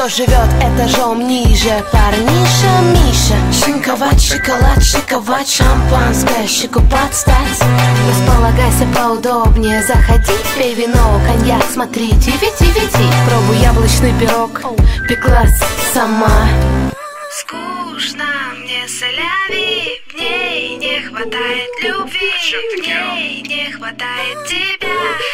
кто живет этажом ниже. Парниша, Миша Шинковать, шоколад, шиковать, шампанское. Щеку подстать Располагайся поудобнее. Заходи, пей вино, коньяк, смотри Тиви, тиви, ти Пробуй яблочный пирог. Пеклась сама. Скучно мне соляви, в ней не хватает любви, в ней не хватает тебя.